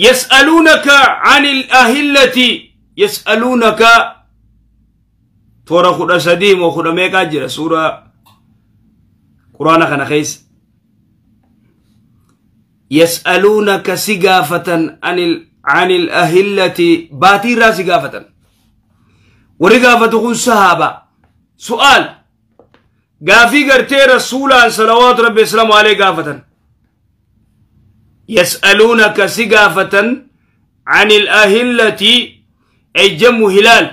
يسألونك عن الأهلة يسألونك. تورا خدا سديم وخدا ميكا جرى سورة قرآن خنا يسألونك سقافة عن ال... عن الأهلة. باتيرا سقافة. ورقافة كن صحابة. سؤال. قافي قرتي رسولا صلوات ربي السلام عليه قافة يسألونك سقافة عن الأهلة أي جم هلال.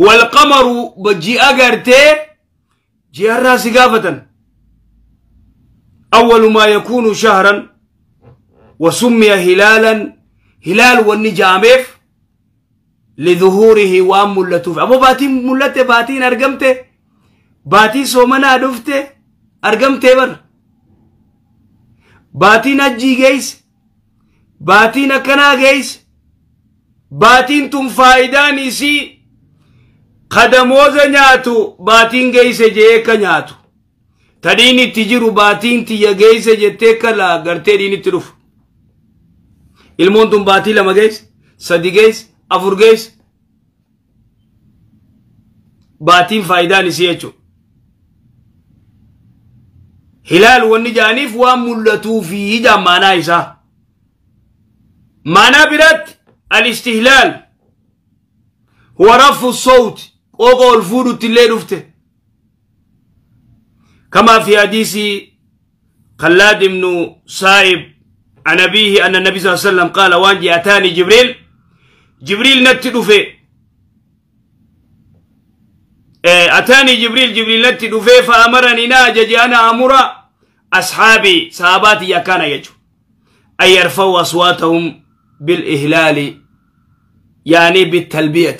هو القمر بجي أقرتي جي الراس قافة أول ما يكون شهرا وسمي هلالا هلال والنجامف لظهوره وأم ملتوف أبو باتي ملت باتين أرقمته باتي سومنا دفته أرقمته بر. باتين أجي جيس باتين أكنا جيس باتين تم فايدان إسي قدموز نياتو باتين جيس جيكا نياتو tadhiin itti jiru baatiin tiyya geeyse jettee kala gartee dhiin itti dhufu ilmoon tun baatii lama geeyse sadi geeyse afur geeyse baatiin faayidaan isii jechu هلال ونجانيف ومولتو في هجا مانا إسا. مانا برات الاستهلال. هو رف الصوت. وقو الفورو تلي رفته. كما في حديث خلاد بن صائب عن أبيه أن النبي صلى الله عليه وسلم قال وانجي أتاني جبريل. جبريل نتلو أتاني جبريل جبريل نتدو في فأمرني ناجج أنا أمر أصحابي صحاباتي يكان يجو أن يرفعوا أصواتهم بالإهلال يعني بالتلبية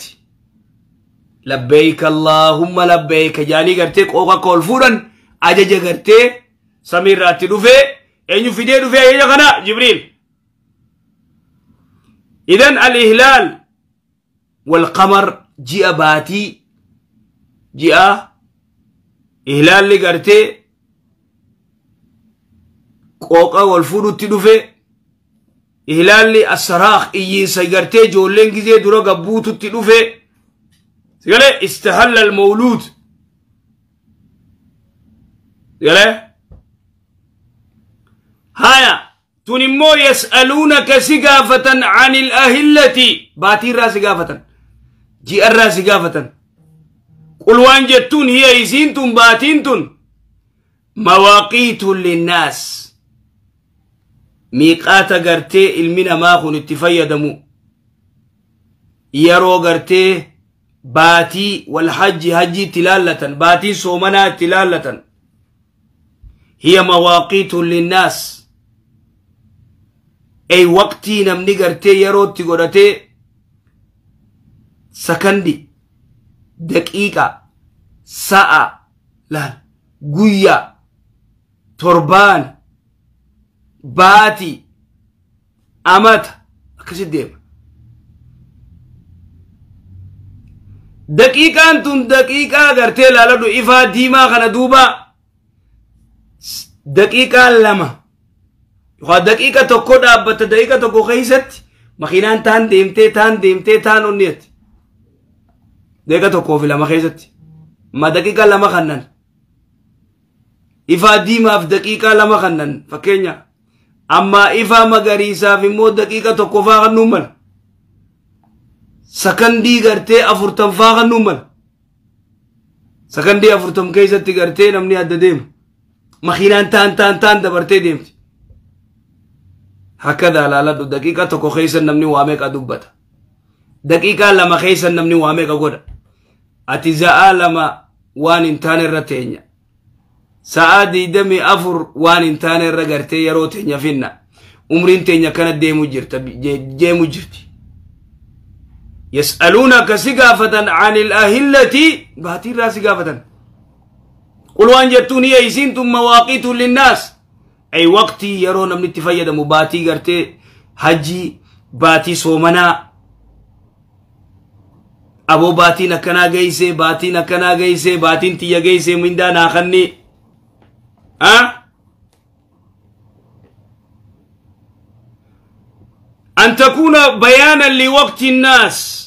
لبيك اللهم لبيك جاني قرتك أوغا كول فورا ajaja gartee samiirraatti dhufee eenyu fidee dhufee ajaja kana jibriil idan al-ihlaal wal-qamar ji'a baatii ji'a ihlaalli gartee qooqa wal fuudhutti dhufe ihlaalli assaraaq iyyiinsa gartee ijoolleen gizee dura gabbuututti dhufe sigale istahalla al-mawluud يلا هايا تنمو يسألونك سقافة عن الأهلة باتي الراس سقافة جي الراس سقافة قل وان جتون هي يسينتم باتينتم مواقيت للناس. ميقات قرتي المنا ما خن اتفيدمو يرو قرتي باتي والحج هجي تلالة باتي صومنا تلالة هي مواقيت للناس. أي وقتي نمني قرتي يروتي قرتي سكندي. ساعة لا قوية تربان باتي أمت أكسي ديم دقيقة أنتم دقيقة قرتي لا لدو إفا ديما خنا دوبا daqiiqaa lama yookaan daqiiqa tokko dhaabbata daqiiqa tokko keessatti makiinaan taan deemtee taan deemtee taan onneetti daqiiqa tokkoo fi lama keessatti ma daqiiqa lama kannan ifaa diimaaf daqiiqaa lama kannan fakkeenya amma ifaa magariisaaf immoo daqiiqa tokko faa kannuu mala sakandii gartee afurtam faa kannuu mala sakandii afurtam keessatti gartee namni adda deema makiinaan taan taan taan dabartee deemti hakkadaa laaladhu daqiiqa tokko keessa namni waa meeqa dubbata daqiiqaa lama keessa namni waa meeqa godha ati za'aa lama waan hin taane irra teenya sa'aa diidamii afur waan hin taane irra gartee yeroo teenya finna umriin teenya kana deemu jirta deemu jirti عن الأهلة باتي را سقافة قل وان جتون هي يسينتم مواقيت للناس أي وقتي يرون من اتفايد مباتي قرتي حجي باتي سومنا أبو باتي نكنا جيسي باتي نكنا جيسي باتي تيا جيسي من دا ناخني أه أن تكون بيانا لوقت الناس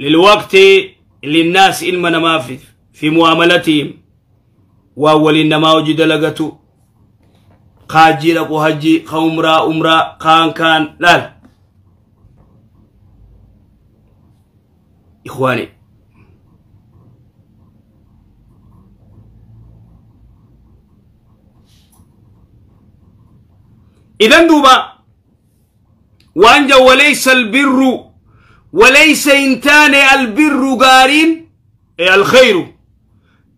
للوقت للناس إلما ما في في معاملتهم وأول إنما وجد لقته خاجي لقو هجي خمرا أمرا خان كان لا إخواني إذن دوبا وأنجا وليس البر وليس إنتان البر قارين أي الخير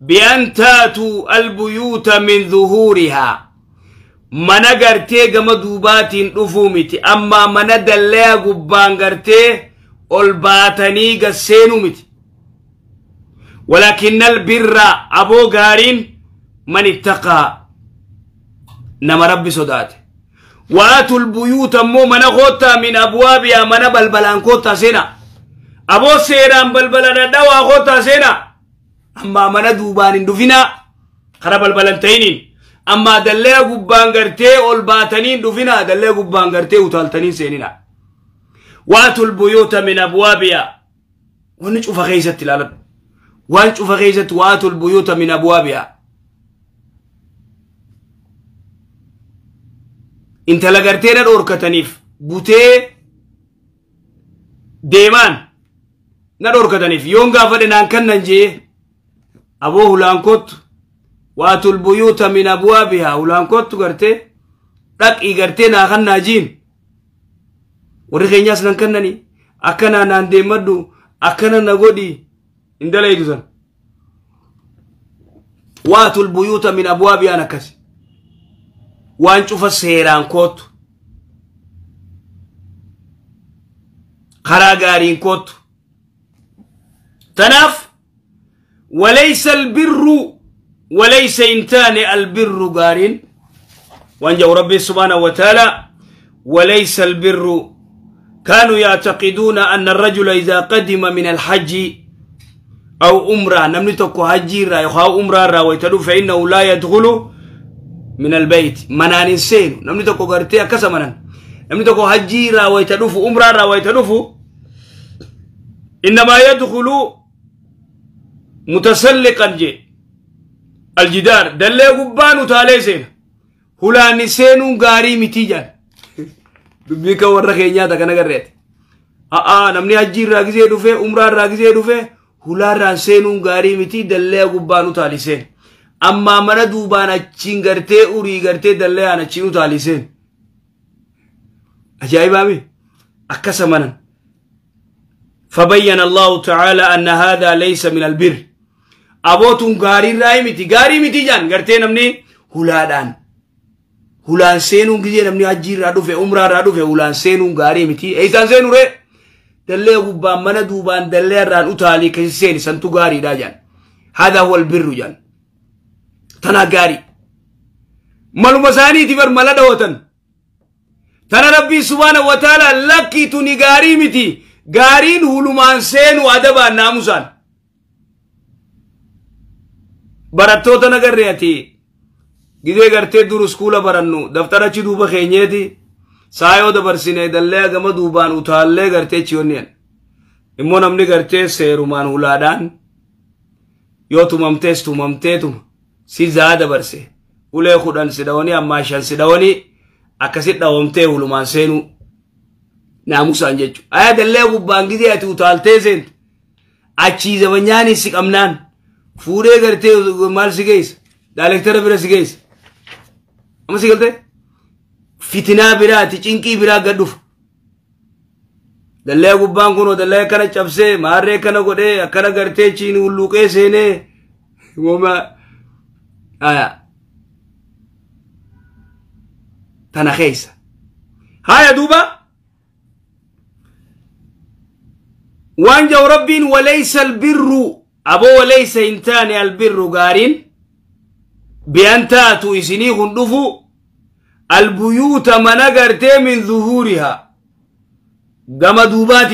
بأن تاتوا البيوت من ظهورها من قرتي قم دوبات رفومتي أما من دليا قبان قرتي الباتني قسينو متي ولكن البر أبو قارين من اتقى نما ربي صداته وآتوا البيوت مو من غوتا من أبوابها من بلبلان كوتا سينا أبو سيران بلبلان دوا غوتا سينا أما من دوبان دفنا خرا بلبلان تينين أما دليا قبان والباتنين دفنا دليا قبان وتالتنين سيننا وآتوا البيوت من أبوابها ونشوف غيزة الألب ونشوف غيزة وآتوا البيوت من أبوابها intala garteedha dhorkataniif butee deemaan na dhorkataniif yoon gaafadhe naan kannan jee aboo hulaan kottu waatul buyuuta min abwaabihaa hulaan kottu gartee dhaqii ورغينياس لنكنني أكنا ناندي مدو أكنا نغودي اندلا يجزان واتو البيوت من أبوابي أنا كاسي وانشوف السيران كوتو خراغارين كوتو تناف وليس البر وليس انتان البر غارين وانجو ربي سبحانه وتعالى وليس البر كانوا يعتقدون أن الرجل إذا قدم من الحج أو أمرة نمني تكو حجي را يخاو أمرة را ويتدو فإنه لا يدخل من البيت. منان إنسان نمني تكو غرتي أكسا منان. نمني تكو حجي را ويتدو أمرة را ويتدو إنما يدخل متسلقا جي. الجدار. دلي قبان تالي سين هلان سينو غاري متيجان. dubbii kan warra keenyaata kana garreeti a'aa namni hajjii irraa gisee dhufe umraa irraa gisee dhufe hulaarraan seenuun gaarii miti dallee gubbaan utaaliseen ammaa mana duubaan achiin gartee urii gartee dalleeyaan achiin utaaliseen ajaa'ibaami akkasa manan فبين الله تعالى أن هذا ليس من البر أبوتون غاري راي متي غاري متي جان غرتي نمني هلادان hulaan seenuun gizee namni hajjii irraa dhufe umraa irraa dhufe hulaan seenuun gaarii miti eeysaan seenu ree dallee gubbaan mana duubaan dallee irraan utaalii kasi seeni santu gaariidha jaan hada huwa albirru jaan tana gaarii maluma isaaniiti bar mala dhawatan tana rabbii subhaana wa taala lakkii tuni gaarii miti gaariin hulumaan seenu adabaan naamusaan barattoota nagarree ati gidee gartee dur iskuula barannu daftarachi duuba keenyeeti? Saayoo dabarsine dallee gama duubaan utaallee gartee chiyonniyan immoo namni gartee seerumaan hulaadhaan yoo tumamtees tumamteetuma si zaa dabarse ulee kudhan sidhawanii ammaa shan sidhawanii akkasit dhawamtee hulumaan seenuu. Naamusaan jechu. Aya dallee gubbaan gidee ati utaaltee seente achii zabanyaanis si qabnaan? Fuudhee gartee maal si geessa? Daalektara bira si geessa amma si galte fitinaa biraati cinqii biraa gad dhufa dallee gubbaan kunoo dallee akkana cabsee maarree akkana godhee akkana gartee chiin hulluuqee seenee woma aya. Tana keessa. Haya duuba. Waan jau rabbiin walaysa albirru aboo walaysa hin taane albirru gaariin بأن تأتوا إسني هندفوا البيوت من من ظهورها. قم دوبات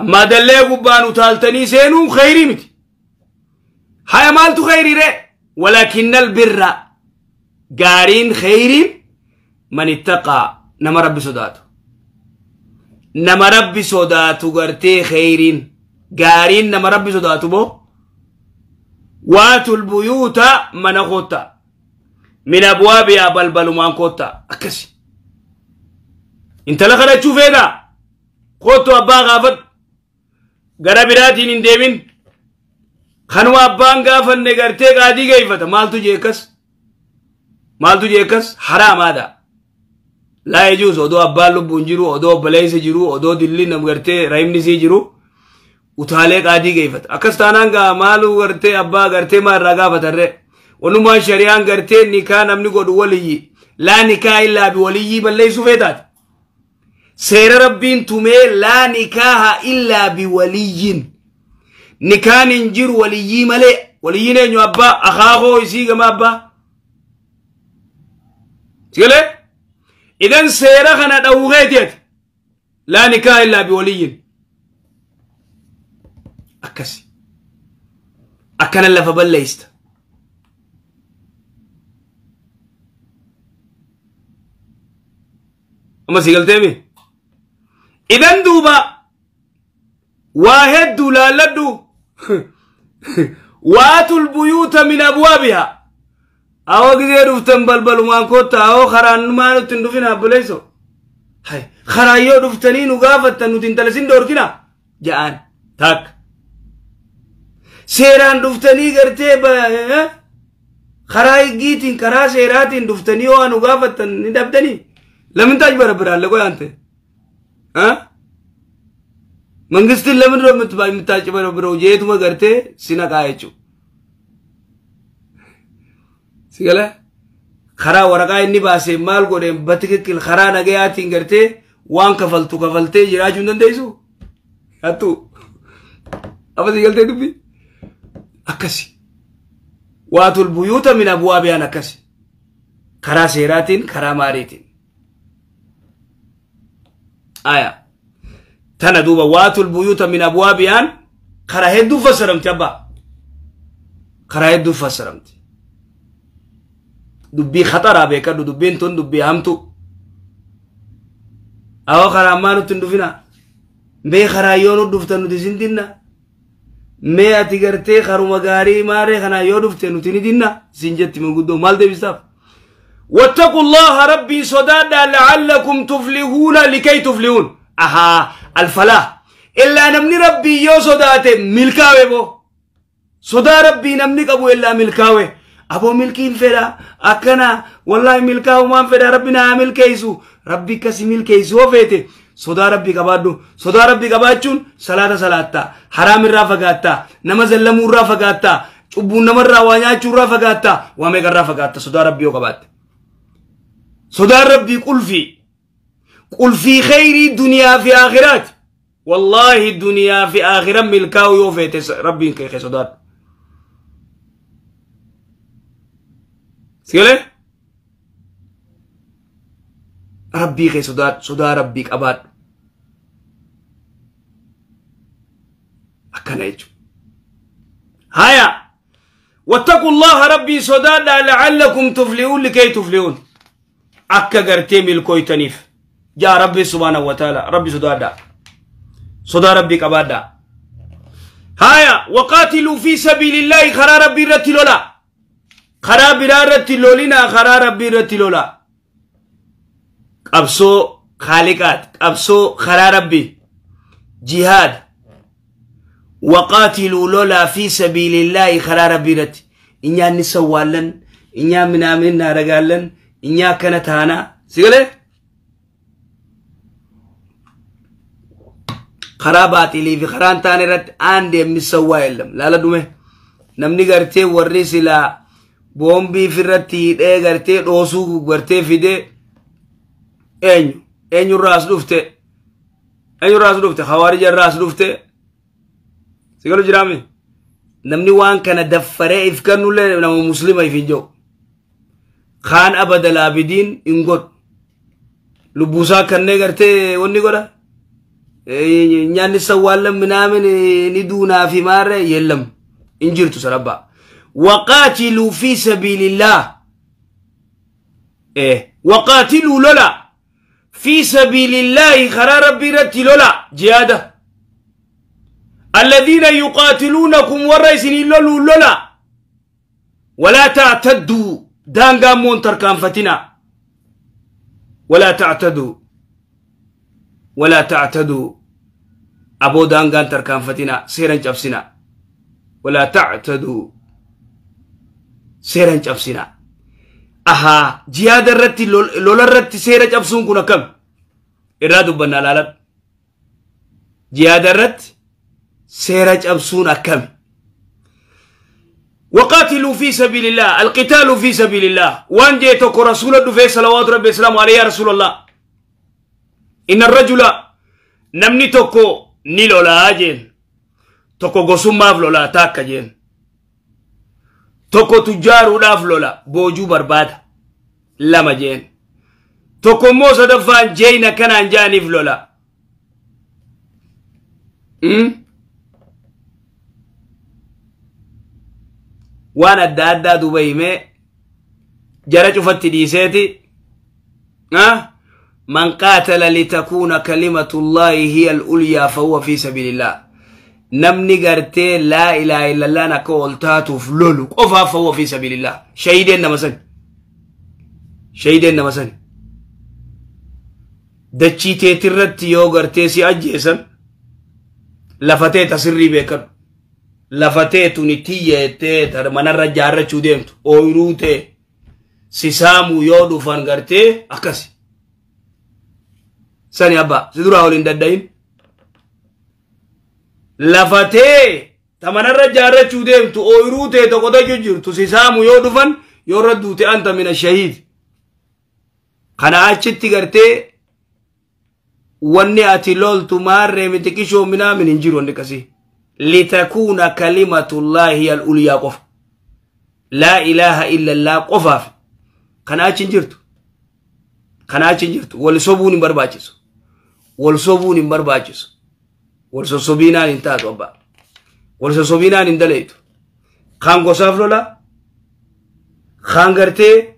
أما دلي قبان تالتني سينو خيري مت هيا مالتو خيري ري. ولكن البر قارين خير من اتقى. نما رب صداته nama rabbi sodaatu gartee kheyriin gaariin nama rabbi sodaatu moo waatul buyuuta mana kotta min abwaabiyaa balbalumaan kotta akkasi. Intala kadhachuu feetaa kottu abbaa gaafadhu. Gara biraatiin hin deemin. Kanuma abbaan gaafanne gartee qaadii geeffata. Maaltu jeekas maaltu jeekas haraamaadha laa yejuus odoo abbaan lubbuun jiru odoo obboleessi jiru odoo dilli nam gartee rahimnisii jiru utaalee qaadii geeffata akkas taanaan gaa maalu gartee abbaa gartee maa irraa gaafatarre wanumaan shari'aan gartee nikaa namni godhu waliyyi laa nikaa illaa bi waliyyii balleessuu feetaati seera rabbiin tumee laa nikaaha illaa bi waliyyin nikaan hin jiru waliyyii malee waliyyiin eenyu abbaa akaakoo isii gama abbaa sigalee idan seera kana dhawukeetiati laa nikaaha illaa bi waliyyin akkasi akkana lafa balleeysta. Amma sigalteemi idan duuba waa hedduu laalladhu waatul buyuuta min abwaabiha. Awoo gizee dhuftan balbalumaan kotta awoo karaanumaa nutti hin dhufin abboleeyso? Hay karaayyoo dhuftanii nu gaafattan nuti intala sin ja'aan takka seeraan dhuftanii gartee karaa higgiitiin karaa seeraatiin dhuftanii waa nu gaafattan ni dhabdanii lamintaaj bara biraan laqoo yaante መንግስትን ለምን ነው የምታጭበረብረው? የቱመ ገርቴ ሲነቃየችው ሲገለ ከራ ወረቃ እኒ ባሴ ማል ጎዴ በትክክል ከራ ነገያቲን ገርቴ ዋን ከፈልቱ ከፈልቴ ጅራቹን ደንደይሱ አቱ አበ ሲገልቴ ዱቢ akkasi. Waatul buyuuta min abwaabiyaan akasi Karaa seeraatiin karaa maaliitiin. aya Tana duuba waatul buyuuta min abwaabiyaan karaa hedduu fassaramti abbaa. Karaa hedduu fassaramti. Dubbii khaxaraa beekadhu dubbiin tun dubbii hamtu awo karaa ammaa nutti dufina dhufinaa. Mbee karaa yoo nu dhuftan nuti isin. Mee ati gartee karuma gaarii maaree kanaa yoo dhufte nuti ni dinna isin jetti manguddoo maal deebisaaf? واتقوا الله ربي صدادا لعلكم تفلحون لكي تفلحون أها الفلاح إلا نمني ربي يو صدات ملكاوي بو صدا ربي نمني قبو إلا ملكاوي أبو ملكين فدا أكنا والله ملكاو ما فدا ربنا عامل كيسو ربي كسي ملكيسو فيتي صدا ربي قبادو صدا ربي قباچون صلاة صلاة حرام الرافقاتا نمز اللمو الرافقاتا cubbuu namarraa waa nyaachuurraa fagaatta waa meeqarraa fagaatta sodaa rabbii yoo qabaatte sodaan rabbii qulfii qulfii khayrii duniyaa fi aakhiraati wallaahi duniyaa fi aakhira milkaa'u yoo feete rabbiin kee sodaadhu sigale rabbii kee sodaadhu sodaa rabbii qabaadhu jechuudha haya واتقوا الله ربي صدادا لعلكم تفلحون لكي تفلحون. أكا غرتي ملكوي تنيف. جاء ربي سبحانه وتعالى. ربي صدادا صدا ربي قبادا هايا وقاتلوا في سبيل الله خرا ربي رتلولا خرا برا رتلولنا خرا ربي رتلولا قبسو خالقات قبسو خرا ربي. جهاد. ወቃቲሉ ሎላ ፊ ሰቢልላህ ከላ ረቢነት እኛ እንሰዋለን፣ እኛ ምናምን እናደርጋለን፣ እኛ ከነታና ሲገለ ከራ ባጢሊ ፊ ከራን ታን ረት አንድ የሚሰዋ የለም ላለ ዱሜ namni gartee warri silaa boombii firratti hidhee gartee dhoosuu gartee fidee eenyu eenyurraa as dhufte eenyurraa as dhufte hawaarijarraa as dhufte kana daffaree if kennullee nama muslima if hin jiru kaan abada laabidiin hin godhu lubbuusaa kannee gartee wanni godha nyaanni sawwaallan minaamin ni duunaa fi maarre yellam hin jirtu sarabbaa waqaatiluu fi sabiilillah waqaatiluu lola في سبيل الله خرا ربي رتي لولا جهاده aladiina yuqaatiluunakum warra isinii loluu lola walaa tactadduu daangaammoon tarkaanfatina walaa tactaduu walaa tactaduu aboo daangaan tarkaanfatina seeran cabsina walaa tactaduu seeran cabsina ahaa jihaada irratti lola irratti seera cabsuun kun akkam irraa dubbannaa laalat jihaada irratti سيرا جبسون أكم. وقاتلوا في سبيل الله القتال في سبيل الله. وان جيتك رسول الله في صلوات ربي السلام عليه يا رسول الله. إن الرجل نمني توكو نيلولا جين. توكو غسوما فلولا تاكا جين. توكو تجارو لا فلولا بوجو برباد. لما جين. توكو موسى دفان جينا كان انجاني فلولا م? Jara cufatti dhiiseeti man qaatala litakuuna kalimatu llaahi hiya alulyaa fahuwa fi sabiili illah namni gartee laa ilaaha illallaan akka ol taatuuf lolu qofaaf fahuwa fi sabiili illah shahideen nama sani shahideen nama sani dachii teetirratti yoo gartee si ajjeesan lafatee tasirrii beekadhu lafatee tuni tiyyeettee manarra jaarrachuu deemtu ooyiruu ta'e si saamuu yoo dhufan gartee akkasi sani abba si duraa waliin daddayin lafatee ta manarra jaarrachuu deemtu ooyiruu ta'e tokko tokko jirtu si saamuu yoo dhufan yoo irra duute anta mina shahiid kana achitti gartee wanni ati loltu maarree miti qishoo minaa min hin jiru wanni kasii لتكون كلمة الله هي الأولياء قف. لا إله إلا الله قفاف. كنا جرت كنا جرت والصبون برباجس والصبون برباجس والصبينا انتهت وبا. والصبينا اندليت خان قصاف لولا. خان غرتي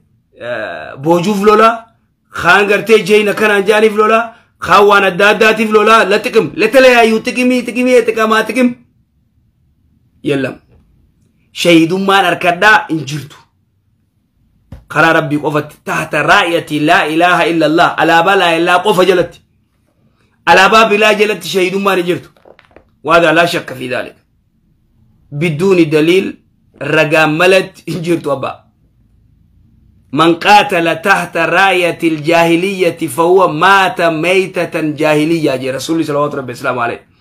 بوجوف لولا. خان غرتي جينا كان جانف لولا. خان الداداتي لولا. لا تكم لا تلا يو تكمي تكمي تكما تكم يلم شهيد ما نركدا إن جرتو. قرار ربي قفت تحت رأية لا إله إلا الله. على بلا إلا قف جلت. على باب لا جلت شهيد ما نجرتو وهذا لا شك في ذلك. بدون دليل رقام ملت إن جرتو أبا. من قاتل تحت رأية الجاهلية فهو مات ميتة جاهلية. جي رسول الله صلى الله عليه وسلم. عليه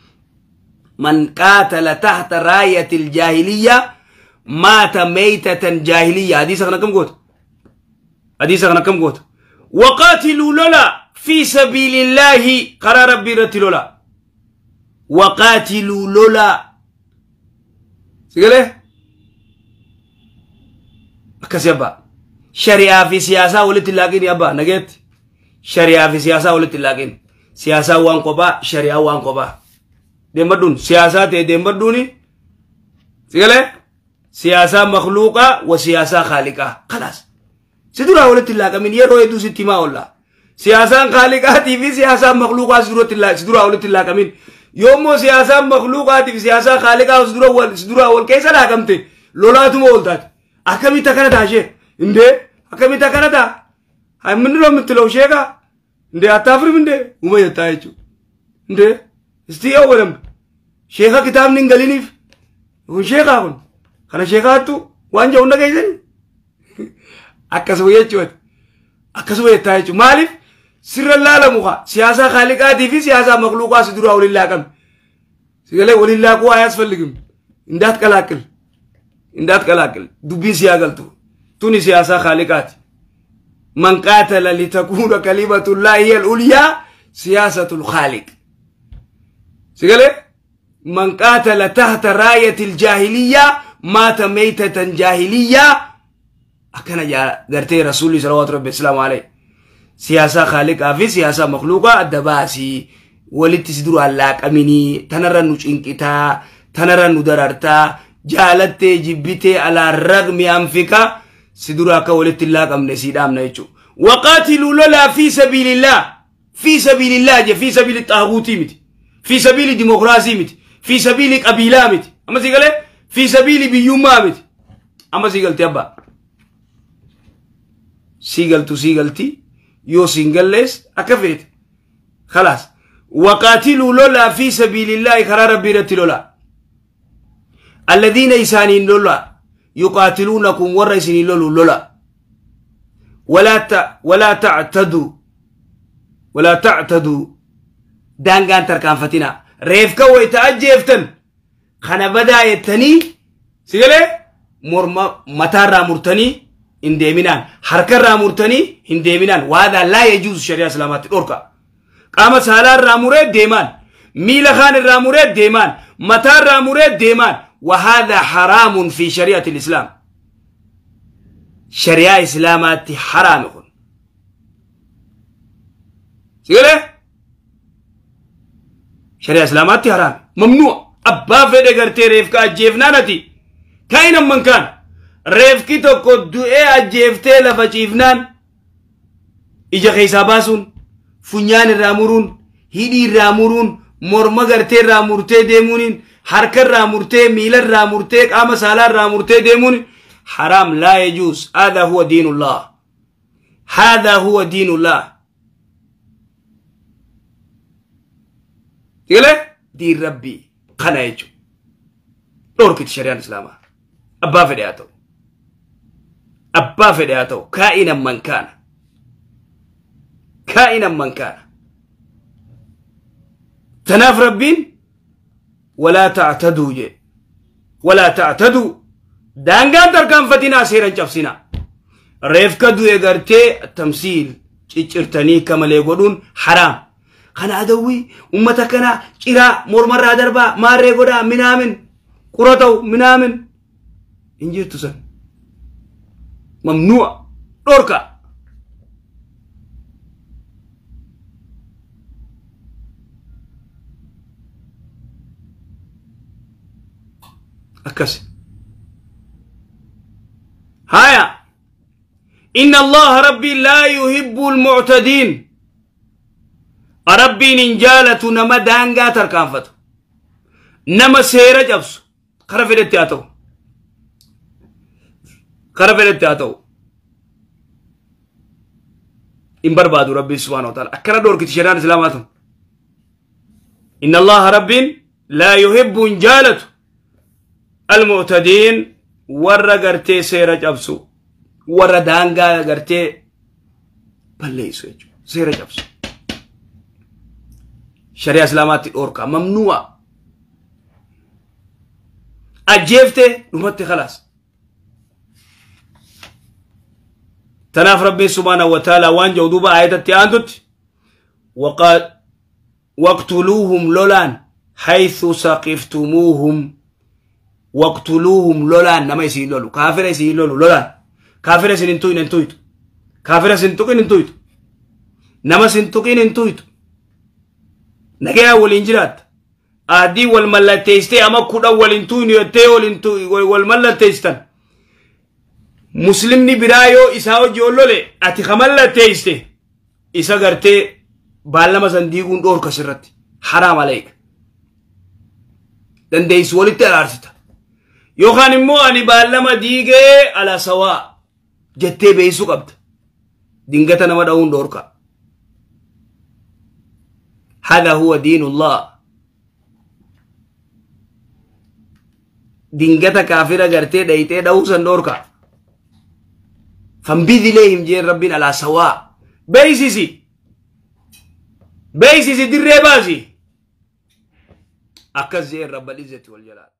من قاتل تحت راية الجاهلية مات ميتة جاهلية. حديث أنا كم قلت حديث أنا كم قلت وقاتلوا لولا في سبيل الله. قرار ربي رتي لولا. وقاتلوا لولا. سيقول أكس يبا شريعة في سياسة ولت اللاقين يبا نجت شريعة في سياسة ولت اللاقين سياسة وان قبا شريعة وان قبا deemmadhuun siyaasaa ta'e deemmadhuuni sigalee siyaasaa makluuqaa wa siyaasaa khaaliqaa kalaas si duraa walitti laaqamin yeroo hedduu sitti himaa oolla siyaasaan khaaliqaatii fi siyaasaan makluuqaa si duraa walitti laaqamin yoommoo siyaasaan makluuqaatii fi siyaasaan khaaliqaa si duraa wal keessa laaqamte lolaatuma ooltaati akkamitti akkana taashee indee akkamitti akkana taa hamminni loomitti loo sheekaa indee attaafirim indee uma jettaa jechuudha indee استي اولم شيخا كتاب نينغلينيف هون شيخا هون خنا شيخا تو وان جاو نغايزن اكسويه تشوت اكسويه تايچو مالف سر الله لا مخا سياسا خالقا دي في سياسا مخلوقا سدرو الله كم سيغلي اول الله كو ياسفلغم اندات كلاكل اندات كلاكل دوبي سياغلتو توني سياسا خالقات من قاتل لتكون كلمة الله هي الأولياء سياسة الخالق. سيقول من قاتل تحت راية الجاهلية مات ميتة جاهلية. أكنا جا قرتي رسولي صلوات ربي السلام عليه. سياسة خالقة في سياسة مخلوقة الدباسي ولد تسدروا هلاك أميني تنرى نوشنكتا تنرى ندررتا جالت جبتي على الرغم أنفك سدروا كولد الله أمن سيدام نيچو وقاتلوا لولا في سبيل الله. في سبيل الله جي fi sabili dimuqraasi miti fi sabili qabiilaa miti amasi gale fi sabili biyyummaa miti amma sii galti abbaa sii galtu sii galti yoo siin gallees akka feete khalaas waqaatiluu lolaa fi sabiilillaahi karaa rabbii irratti lolaa alladhiina isaaniin lolaa yuqaatiluunakum warra isinii loluu lolaa walaa tactaduu walaa tactaduu ولا تعتدوا دانغان تركان فتنا ريفكا ويتأجيفتن خنا بدا يتني سيغلي مرما متارا مرتني انديمنان حركة مرتني انديمنان وهذا لا يجوز شريعة سلامات الأوركا قام سالار راموري ديمان ميلا خان الراموري ديمان متار راموري ديمان وهذا حرام في شريعة الإسلام. شريعة إسلامات حرام يقول سيقول شريعة إسلامات حرام ممنوع أبا فيدي قرتي ريفكا أجيفنا نتي كاين من كان ريفكي توكو دوئي أجيفتي لفجيفنان إجا خيسا باسون فنيان الرامورون هيدي الرامورون morma gartee irraa murtee deemuuniin harka irraa murtee miila irraa murtee qaama saalaa irraa murtee deemuun حرام لا يجوز هذا هو دين الله هذا هو يلا. دين ربي قنا يجو. دورك الشريعة الإسلامية أبا فدياتو. أبا فدياتو. كائنا من كان. كائنا من كان. تناف ربين؟ ولا تعتدوا جي. ولا تعتدوا. دانغان تركان فتنا سيرا جفسنا ريف كدو يغرتي التمثيل چچرتني كمالي قدون حرام. خنا دوي امتكنا چرا مرمرا دربا ماري قدا منامن قرطو منامن انجير تسن ممنوع دوركا أكس هايا إن الله ربي لا يحب المعتدين ربي ننجالة نما دانغا تركانفت نما سيرة جبس خرف الاتياتو خرف الاتياتو إن بربادو ربي سبحانه وتعالى أكرا دور كتشيران إسلاماتهم إن الله ربي لا يحب انجالته المعتدين ورا غرتي سيرة جبسو ورا دانغا غرتي بليسو سيرة جبسو شريعة اسلامات اوركا ممنوع اجيفتي نمت خلاص تناف ربي سبحانه وتعالى وان جودوبا آيات التياندت وقال واقتلوهم لولان حيث سقفتموهم واقتلوهم لولان نما يسي لولو كافر يسي لولو لولان كافر سننتوين انتويتو كافر سنتوكين انتويتو نما سنتوكين انتويتو nagaa awolin jiraata aadii walmallateyste ama kudha walintuuniyote walmallateystan muslimni biraa yoo isaa hojoollole ati kamallateeyste isa gartee baallama san diiguun dhoorkas irratti haraam aleyka dandeeysu walitti araarsita. Yookaan immoo ani baallama diigee ala sawaa jettee beeysu qabda. Dingata nama dha'uun dhoorkaa هذا هو دين الله. دينجتا كافرة قرتي دايتي دوسا دوركا. فانبذ إليهم جين ربنا على سواء. بيسيسي. بيسيسي دي الربازي أكز زين رب العزة والجلال.